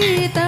kita